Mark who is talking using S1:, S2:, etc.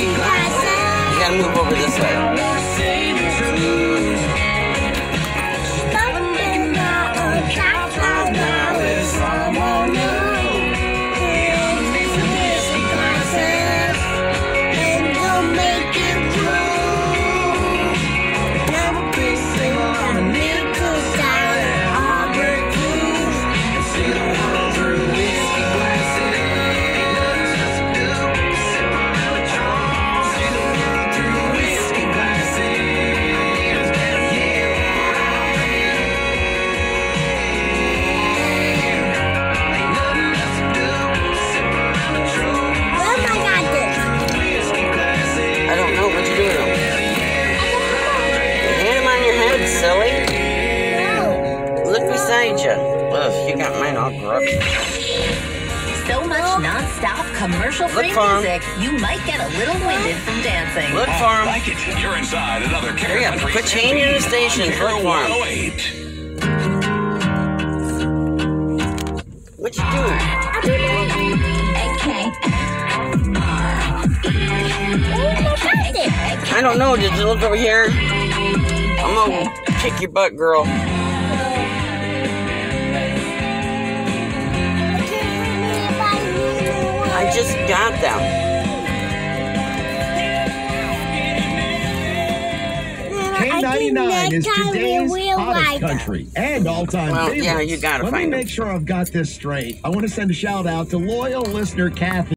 S1: You gotta move over this way. On your head, silly. Look beside you. Ugh, you got mine all grubby.
S2: So much non-stop commercial-free
S1: Look for 'em.
S2: music, you might get a little winded from dancing.
S1: Look for them.
S3: Like it. You're inside another
S1: Hurry up,
S3: Country
S1: quit changing the station.
S3: on
S1: Look for 'em.
S3: 108.
S1: What you doing? I don't know. Did you look over here? I'm gonna kick your butt, girl. I just got them.
S4: K99 is today's hottest country and all-time
S1: Well,
S4: favorite.
S1: yeah, you gotta
S4: Let me
S1: find 'em.
S4: make sure I've got this straight. I want to send a shout out to loyal listener Kathy.